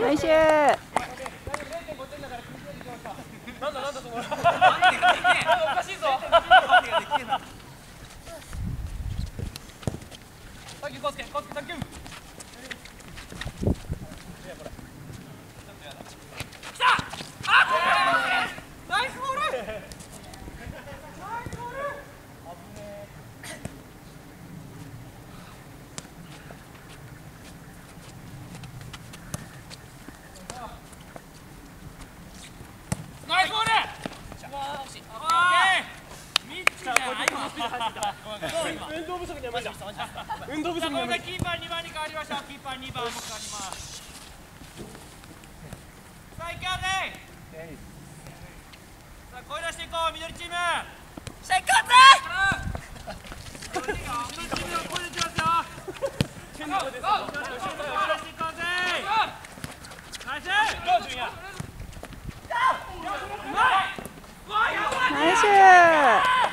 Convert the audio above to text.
ナイス。なんだなんだそのおかしいぞサンキューコースケコースケサンキューきた！あ 運動不足にはマジだ運動不足にはマジだキーパー2番に変わりました。キーパー2番も変わりますさあ行けあれさあ声出していこう。緑チーム。さあ行こう。ぜ緑チームは声出てますよ。声出していこうぜナイス。ゴージュニアナイス。